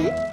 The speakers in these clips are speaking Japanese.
Yeah!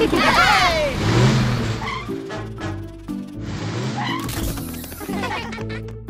Yay!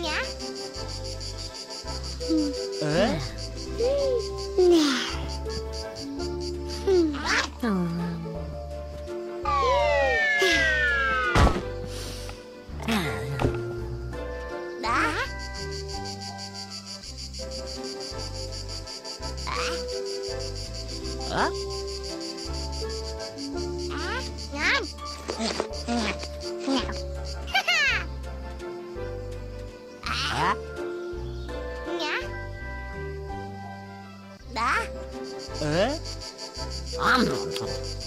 Nhá. Ừ. Ê? Huh? 에? 안.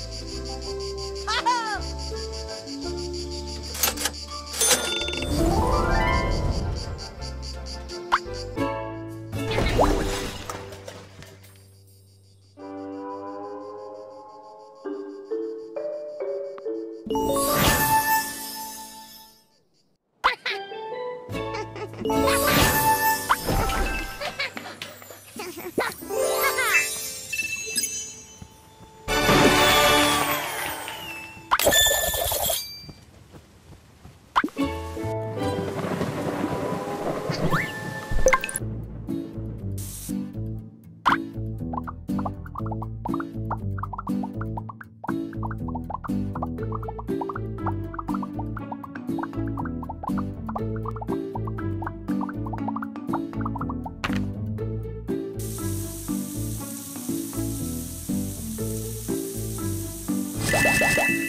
Yeah, yeah, yeah.